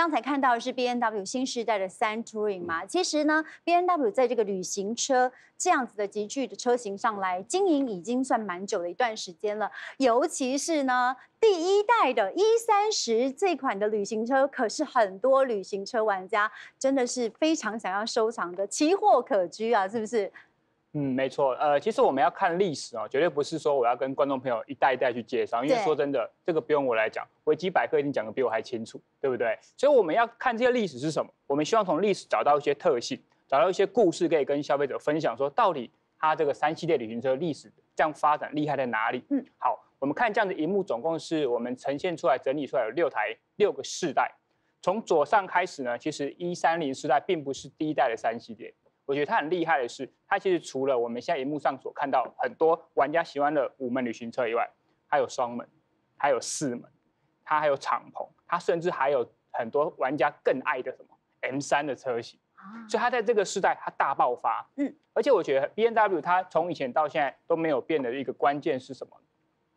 刚才看到的是 B N W 新时代的三 Touring 嘛，其实呢，B N W 在这个旅行车这样子的集聚的车型上来经营已经算蛮久的一段时间了，尤其是呢第一代的 E 三十这款的旅行车，可是很多旅行车玩家真的是非常想要收藏的，奇货可居啊，是不是？嗯，没错，呃，其实我们要看历史哦，绝对不是说我要跟观众朋友一代一代去介绍，因为说真的，这个不用我来讲，维基百科已经讲的比我还清楚，对不对？所以我们要看这些历史是什么，我们希望从历史找到一些特性，找到一些故事，可以跟消费者分享，说到底它这个三系列旅行车历史这样发展厉害在哪里？嗯嗯，好，我们看这样的荧幕，总共是我们呈现出来、整理出来有六台六个世代，从左上开始呢，其实一三零世代并不是第一代的三系列。我觉得它很厉害的是，它其实除了我们现在荧幕上所看到很多玩家喜欢的五门旅行车以外，它有双门，还有四门，它还有敞篷，它甚至还有很多玩家更爱的什么 M 三的车型。啊，所以它在这个时代它大爆发。嗯嗯，而且我觉得 B N W 它从以前到现在都没有变的一个关键是什么？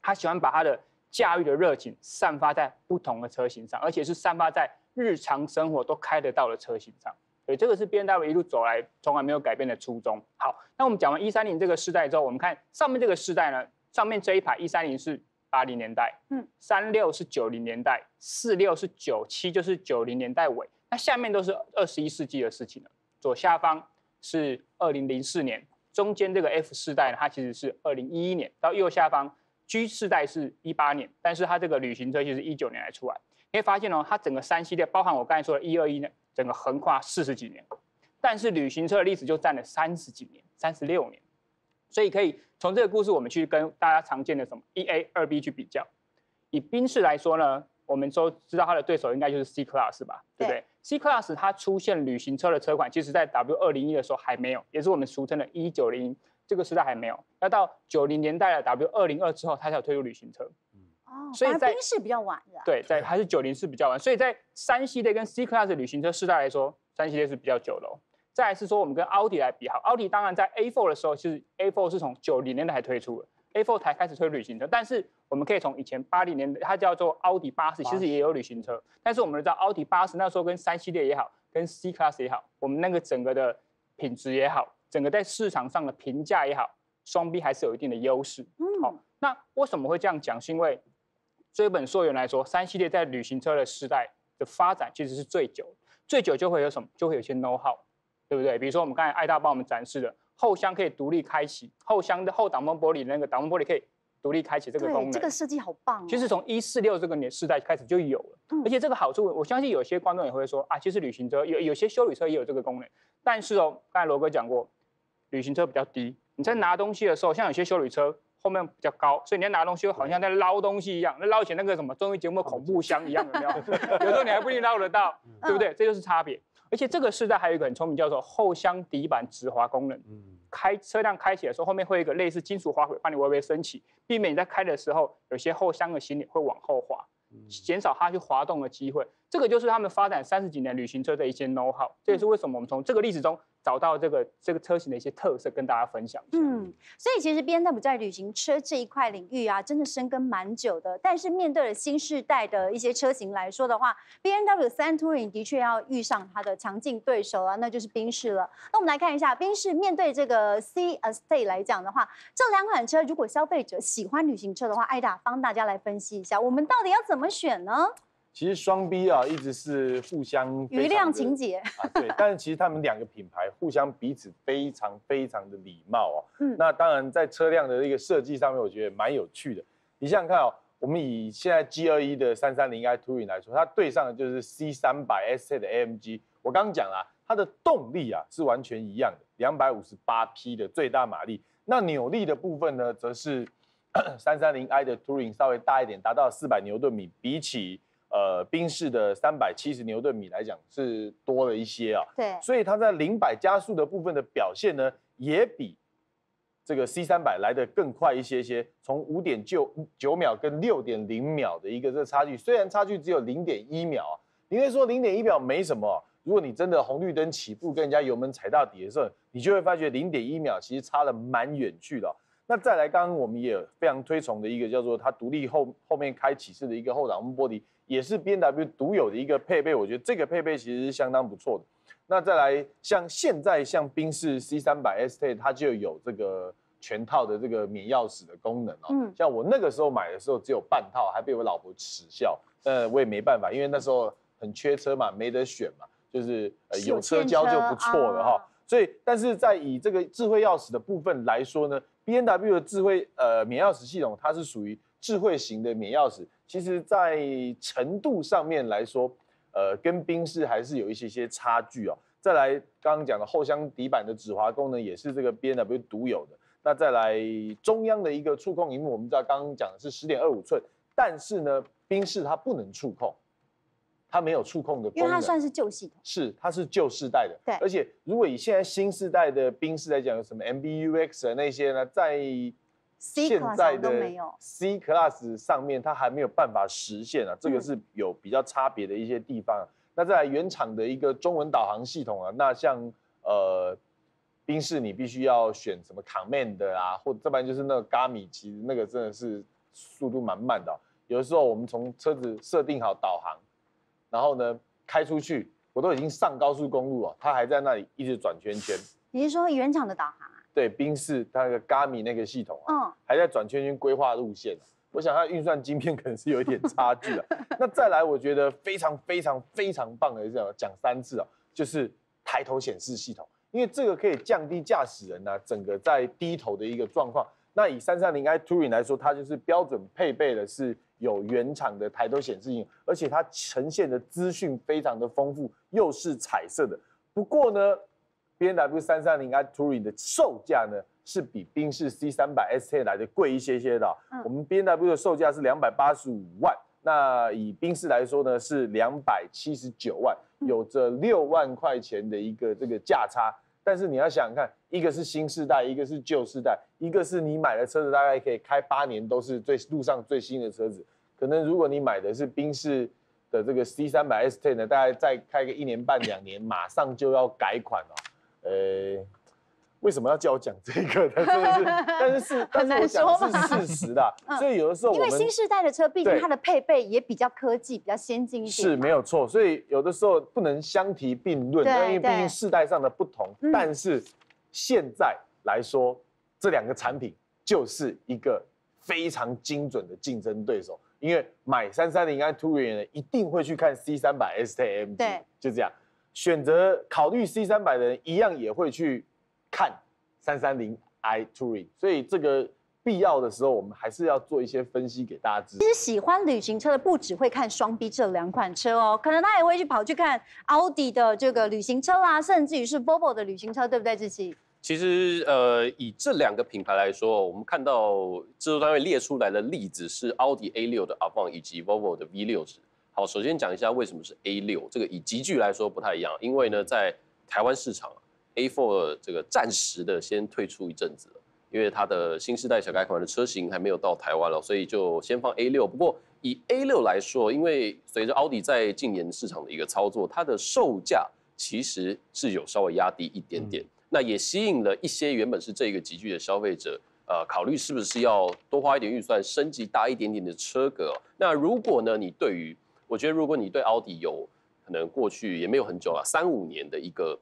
它喜欢把它的驾驭的热情散发在不同的车型上，而且是散发在日常生活都开得到的车型上。所以这个是 B N W 一路走来从来没有改变的初衷。好，那我们讲完一三零这个世代之后，我们看上面这个世代呢，上面这一排一三零是八零年代，嗯嗯，三六是九零年代，四六是九七，就是九零年代尾。那下面都是二十一世纪的事情了。左下方是二零零四年，中间这个 F 世代呢，它其实是二零一一年，到右下方 G 世代是一八年，但是它这个旅行车其实一九年才出来。你会发现哦，它整个三系列，包含我刚才说的一二一呢，整个横跨四十几年，但是旅行车的历史就占了三十几年，三十六年。所以可以从这个故事，我们去跟大家常见的什么一 A、二 B 去比较。以宾士来说呢，我们都知道它的对手应该就是 C Class 吧，对不对对？C Class 它出现旅行车的车款，其实在 W 二零一的时候还没有，也是我们俗称的一九零这个时代还没有。要到九零年代的 W 二零二之后，它才有推出旅行车。哦，所以在宾士比较晚的啊，对，在还是九零是比较晚，所以在三系列跟 C Class 旅行车世代来说，三系列是比较久的哦。再来是说我们跟奥迪来比好，奥迪当然在 A4 的时候，其实 A4 是从九零年代才推出的，A4 才开始推旅行车，但是我们可以从以前八零年代，它叫做奥迪八十，其实也有旅行车，但是我们知道奥迪八十那时候跟三系列也好，跟 C Class 也好，我们那个整个的品质也好，整个在市场上的评价也好，双 B 还是有一定的优势。嗯，好、那为什么会这样讲？是因为追本溯源来说，三系列在旅行车的时代的发展其实是最久，最久就会有什么？就会有些 know how，对不对？比如说我们刚才艾大帮我们展示的后箱可以独立开启，后箱的后挡风玻璃那个挡风玻璃可以独立开启这个功，能。这个设计好棒哦，其实从一四六这个年世代开始就有了，嗯而且这个好处，我相信有些观众也会说啊，其实旅行车有有些修旅车也有这个功能，但是哦，刚才罗哥讲过，旅行车比较低，你在拿东西的时候，像有些修理车后面比较高，所以你要拿东西好像在捞东西一样，那捞起那个什么综艺节目恐怖箱一样，有没有？有时候你还不一定捞得到，对不对？这就是差别。而且这个世代还有一个很聪明，叫做后箱底板直滑功能。嗯，开车辆开起来的时候，后面会有一个类似金属滑轨，帮你微微升起，避免你在开的时候有些后箱的行李会往后滑，减少它去滑动的机会。这个就是他们发展三十几年旅行车的一些 know how，这也是为什么我们从这个历史中找到这个这个车型的一些特色，跟大家分享。嗯，所以其实 B N W 在旅行车这一块领域啊，真的深耕蛮久的。但是面对了新世代的一些车型来说的话，B N W 三 Touring 的确要遇上它的强劲对手啊，那就是宾士了。那我们来看一下，宾士面对这个 C Estate 来讲的话，这两款车如果消费者喜欢旅行车的话，艾达帮大家来分析一下，我们到底要怎么选呢？其实双 B 啊，一直是互相余量情节，啊，对，但是其实他们两个品牌互相彼此非常非常的礼貌哦。嗯那当然在车辆的一个设计上面，我觉得蛮有趣的。你想想看哦，我们以现在 G 二一的三三零 i Touring 来说，它对上的就是 C 三百 S 的 AMG。我刚刚讲了，它的动力啊是完全一样的，两百五十八匹的最大马力。那扭力的部分呢，则是 三三零 i 的 Touring 稍微大一点，达到四百牛顿米，比起呃宾士的三百七十牛顿米来讲是多了一些啊。对，所以它在零百加速的部分的表现呢，也比这个 C 三百来的更快一些些，从五点九九秒跟六点零秒的一个这个差距，虽然差距只有零点一秒啊，你会说零点一秒没什么啊、如果你真的红绿灯起步跟人家油门踩到底的时候，你就会发觉零点一秒其实差了蛮远去的哦、那再来，刚刚我们也非常推崇的一个叫做它独立后后面开启式的一个后挡风玻璃，也是 B N W 独有的一个配备，我觉得这个配备其实是相当不错的。那再来，像现在像宾士 C 三百 S T，它就有这个全套的这个免钥匙的功能哦。嗯，像我那个时候买的时候只有半套，还被我老婆耻笑。呃，我也没办法，因为那时候很缺车嘛，没得选嘛，就是呃有车交就不错了哈。所以，但是在以这个智慧钥匙的部分来说呢，B N W 的智慧呃免钥匙系统，它是属于智慧型的免钥匙，其实在程度上面来说。呃，跟宾士还是有一些些差距哦。再来，刚刚讲的后箱底板的止滑功能也是这个 B N W 独有的。那再来，中央的一个触控荧幕，我们知道刚刚讲的是十点二五寸，但是呢，宾士它不能触控，它没有触控的功能，因为它算是旧系统。是，它是旧世代的。对。而且，如果以现在新世代的宾士来讲，有什么 M B U X 的那些呢，在现在的 C Class 上面，它还没有办法实现啊，这个是有比较差别的一些地方。那在原厂的一个中文导航系统啊，那像呃宾士，你必须要选什么 Command 啊，或这边就是那个 Gami，其实那个真的是速度蛮慢的。有的时候我们从车子设定好导航，然后呢开出去，我都已经上高速公路了，它还在那里一直转圈圈。你是说原厂的导航啊？对，宾士它那个 Gami 那个系统啊，嗯，还在转圈圈规划路线。我想它运算晶片可能是有一点差距啊。那再来，我觉得非常非常非常棒的这样讲三次啊，就是抬头显示系统，因为这个可以降低驾驶人呢整个在低头的一个状况。那以三三零 i Touring 来说，它就是标准配备的是有原厂的抬头显示屏，而且它呈现的资讯非常的丰富，又是彩色的。不过呢。B N W 三三零 i Touring 的售价呢，是比宾士 C 三百 S T 来的贵一些些的。我们 B N W 的售价是两百八十五万，那以宾士来说呢，是两百七十九万，有着六万块钱的一个这个价差。但是你要想想看，一个是新世代，一个是旧世代，一个是你买的车子大概可以开八年，都是最路上最新的车子。可能如果你买的是宾士的这个 C 三百 S T 呢，大概再开个一年半两年，马上就要改款了。呃，为什么要叫我讲这个呢？真的是，但是是，但是我讲是事实的。所以有的时候，因为新时代的车，毕竟它的配备也比较科技、比较先进一点，是没有错。所以有的时候不能相提并论，因为毕竟世代上的不同。但是现在来说，这两个产品就是一个非常精准的竞争对手。因为买三三零 i Touring 的一定会去看 C 三百 S T M G，就这样。选择考虑 C 三百的人，一样也会去看三三零 i touring，所以这个。必要的时候，我们还是要做一些分析给大家知。其实喜欢旅行车的不只会看双 B 这两款车哦，可能他也会去跑去看奥迪的这个旅行车啦，甚至于是 v o v o 的旅行车，对不对，志奇？其实，呃，以这两个品牌来说，我们看到制作单位列出来的例子是奥迪 A 六的 Avant 以及 v o v o 的 V 六十。好，首先讲一下为什么是 A 六，这个以集聚来说不太一样，因为呢，在台湾市场、啊。A4 这个暂时的先退出一阵子，因为它的新时代小改款的车型还没有到台湾了，所以就先放 A6。不过以 A6 来说，因为随着奥迪在近年市场的一个操作，它的售价其实是有稍微压低一点点，那也吸引了一些原本是这个集聚的消费者。呃，考虑是不是要多花一点预算升级大一点点的车格？那如果呢，你对于我觉得，如果你对奥迪有可能过去也没有很久了，三五年的一个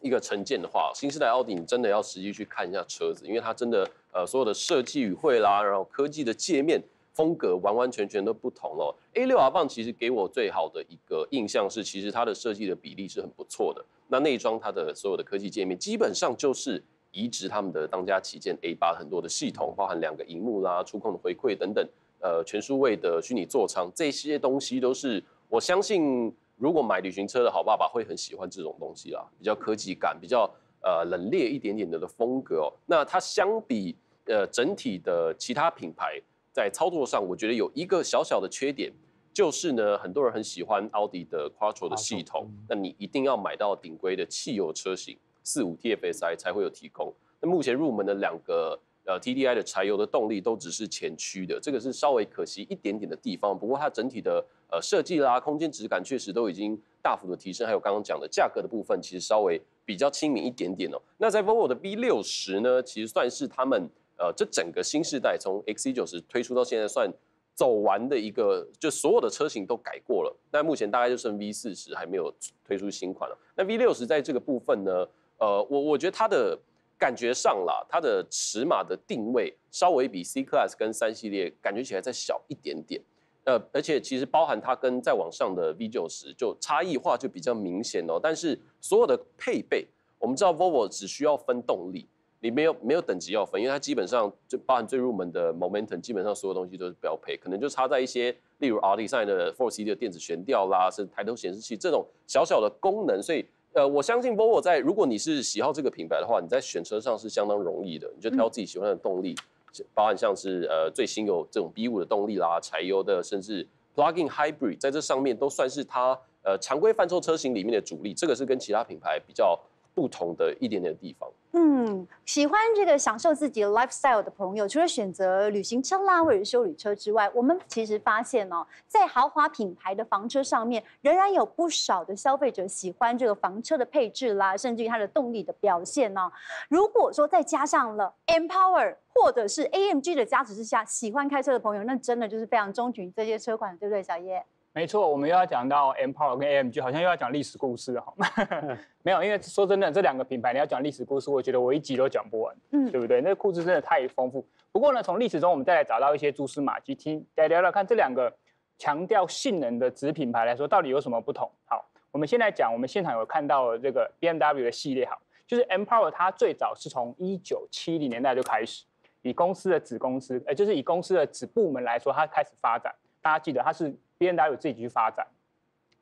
一个成见的话，新时代奥迪你真的要实际去看一下车子，因为它真的呃所有的设计语汇啦，然后科技的界面风格完完全全都不同了。A 六 R 棒其实给我最好的一个印象是，其实它的设计的比例是很不错的。那内装它的所有的科技界面基本上就是移植他们的当家旗舰 A 八很多的系统，包含两个荧幕啦、触控的回馈等等。呃，全数位的虚拟座舱，这些东西都是我相信，如果买旅行车的好爸爸会很喜欢这种东西啦，比较科技感，比较呃冷冽一点点的的风格哦。那它相比呃整体的其他品牌，在操作上，我觉得有一个小小的缺点，就是呢，很多人很喜欢奥迪的 Quattro 的系统，那你一定要买到顶规的汽油车型四五 TFSI 才会有提供。那目前入门的两个。呃，T D I 的柴油的动力都只是前驱的，这个是稍微可惜一点点的地方。不过它整体的呃设计啦、空间质感确实都已经大幅的提升。还有刚刚讲的价格的部分，其实稍微比较亲民一点点哦。那在 Volvo 的 V 六十呢，其实算是他们呃这整个新世代从 X C 九十推出到现在算走完的一个，就所有的车型都改过了。那目前大概就剩 V 四十还没有推出新款了。那 V 六十在这个部分呢，呃，我我觉得它的感觉上啦，它的尺码的定位稍微比 C Class 跟三系列感觉起来再小一点点。呃，而且其实包含它跟再往上的 V 九十就差异化就比较明显哦。但是所有的配备，我们知道 Volvo 只需要分动力。你没有没有等级要分，因为它基本上就包含最入门的 Momentum，基本上所有东西都是标配，可能就差在一些，例如 R D 上的 Four C 的电子悬吊啦，是抬头显示器这种小小的功能。所以，呃，我相信 Volvo 在如果你是喜好这个品牌的话，你在选车上是相当容易的，你就挑自己喜欢的动力，包含像是呃最新有这种 B 五的动力啦，柴油的，甚至 Plug-in Hybrid，在这上面都算是它呃常规范畴车型里面的主力，这个是跟其他品牌比较。不同的一点点的地方。嗯，喜欢这个享受自己 lifestyle 的朋友，除了选择旅行车啦或者修理车之外，我们其实发现哦，在豪华品牌的房车上面，仍然有不少的消费者喜欢这个房车的配置啦，甚至于它的动力的表现呢。如果说再加上了 Empower 或者是 AMG 的加持之下，喜欢开车的朋友，那真的就是非常钟情这些车款，对不对，小叶？没错，我们又要讲到 M Power 跟 AMG，好像又要讲历史故事了，好吗？没有，因为说真的，这两个品牌你要讲历史故事，我觉得我一集都讲不完，嗯，对不对？那个故事真的太丰富。不过呢，从历史中我们再来找到一些蛛丝马迹，听来聊聊看这两个强调性能的子品牌来说，到底有什么不同？好，我们现在讲，我们现场有看到这个 BMW 的系列，好，就是 M Power，它最早是从一九七零年代就开始，以公司的子公司，呃，就是以公司的子部门来说，它开始发展。大家记得它是。B N W 自己去发展，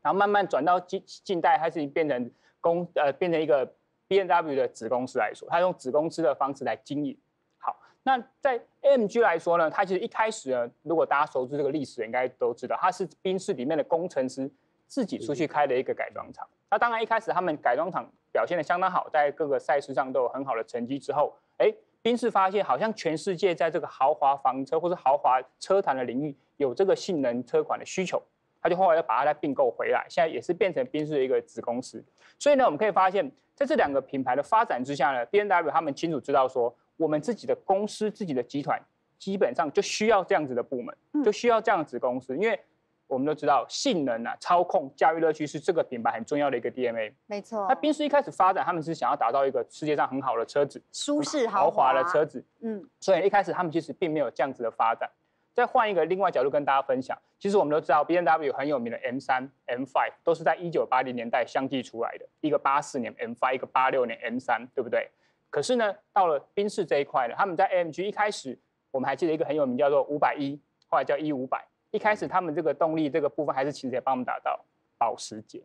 然后慢慢转到近近代，它是变成公呃变成一个 B N W 的子公司来说，它用子公司的方式来经营。好，那在 M G 来说呢，它其实一开始呢，如果大家熟知这个历史，应该都知道，它是宾士里面的工程师自己出去开的一个改装厂。那当然一开始他们改装厂表现的相当好，在各个赛事上都有很好的成绩之后，哎，宾士发现好像全世界在这个豪华房车或者豪华车坛的领域。有这个性能车款的需求，他就后来又把它再并购回来，现在也是变成宾士的一个子公司。所以呢，我们可以发现，在这两个品牌的发展之下呢，B N W 他们清楚知道说，我们自己的公司、自己的集团，基本上就需要这样子的部门，就需要这样子公司，因为我们都知道性能啊、操控、驾驭乐趣是这个品牌很重要的一个 D N A。没错。那宾士一开始发展，他们是想要打造一个世界上很好的车子，舒适豪华的车子。嗯。所以一开始他们其实并没有这样子的发展。再换一个另外角度跟大家分享，其实我们都知道 B N W 很有名的 M 三、M five 都是在一九八零年代相继出来的，一个八四年 M five，一个八六年 M 三，对不对？可是呢，到了宾士这一块呢，他们在 A M G 一开始，我们还记得一个很有名叫做五百一，后来叫一五百，一开始他们这个动力这个部分还是其实也帮我们打到保时捷，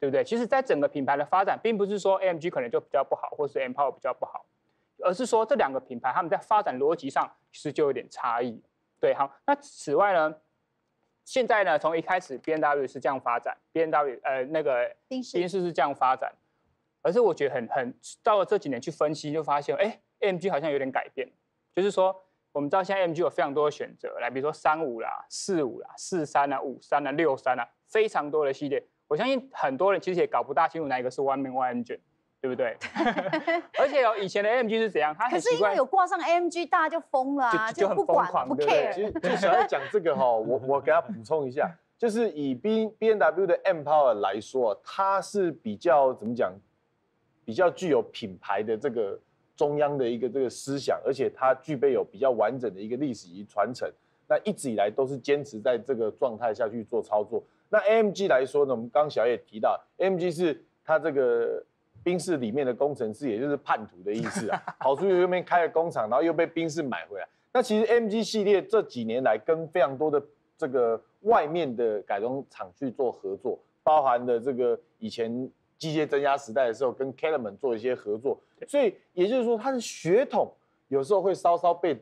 对不对？其实，在整个品牌的发展，并不是说 A M G 可能就比较不好，或是 M Power 比较不好，而是说这两个品牌他们在发展逻辑上其实就有点差异。对，好，那此外呢，现在呢，从一开始 B N W 是这样发展，B N W 呃那个宾士宾士是这样发展，而是我觉得很很到了这几年去分析，就发现哎，A M G 好像有点改变，就是说我们知道现在 M G 有非常多的选择，来比如说三五啦、四五啦、四三啊、五三啊、六三啊，非常多的系列，我相信很多人其实也搞不大清楚哪一个是 One Man One Engine。对不对？而且哦，以前的 AMG 是怎样？可是因为有挂上 AMG，大家就疯了啊，就不管不 care。其实就想要讲这个哈，我我给他补充一下，就是以 B B N W 的 M Power 来说，它是比较怎么讲？比较具有品牌的这个中央的一个这个思想，而且它具备有比较完整的一个历史及传承。那一直以来都是坚持在这个状态下去做操作。那 AMG 来说呢，我们刚小叶提到，AMG 是它这个。宾士里面的工程师，也就是叛徒的意思啊，跑出去外面开了工厂，然后又被宾士买回来。那其实 MG 系列这几年来跟非常多的这个外面的改装厂去做合作，包含的这个以前机械增压时代的时候跟 k e l l m a n 做一些合作，所以也就是说它的血统有时候会稍稍被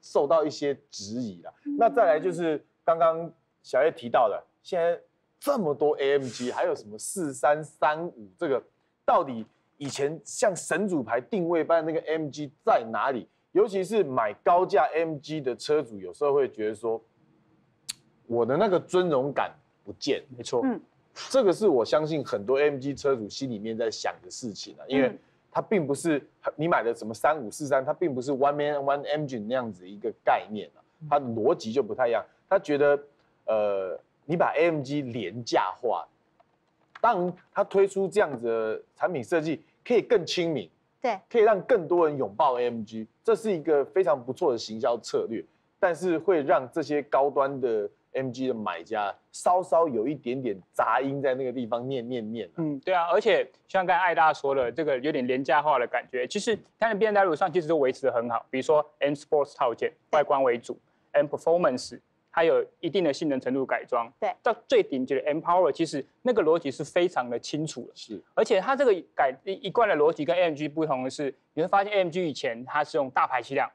受到一些质疑了。那再来就是刚刚小叶提到的，现在这么多 AMG，还有什么四三三五这个。到底以前像神主牌定位般那个 MG 在哪里？尤其是买高价 MG 的车主，有时候会觉得说，我的那个尊荣感不见。没错，嗯，这个是我相信很多 AMG 车主心里面在想的事情啊，因为它并不是你买的什么三五四三，它并不是 One Man One Engine 那样子一个概念啊，它的逻辑就不太一样。他觉得呃，你把 AMG 廉价化，当然他推出这样子的产品设计可以更亲民，对，可以让更多人拥抱 AMG，这是一个非常不错的行销策略，但是会让这些高端的 MG 的买家稍稍有一点点杂音在那个地方念念念、啊。嗯，对啊，而且像刚才艾大说的，这个有点廉价化的感觉，其实它的 B N W 上其实都维持的很好，比如说 M Sports 套件外观为主，M Performance 它有一定的性能程度改装，对到最顶级的 M Power，其实那个逻辑是非常的清楚的。是，而且它这个改一一贯的逻辑跟 AMG 不同的是，你会发现 AMG 以前它是用大排气量，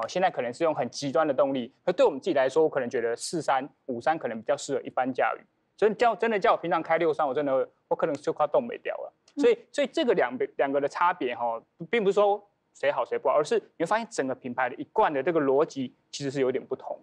好、现在可能是用很极端的动力。可对我们自己来说，我可能觉得四三、五三可能比较适合一般驾驭。真的叫真的叫我平常开六三，我真的会我可能就快冻没掉了。所以所以这个两两个的差别哈、并不是说谁好谁不好，而是你会发现整个品牌的一贯的这个逻辑其实是有点不同。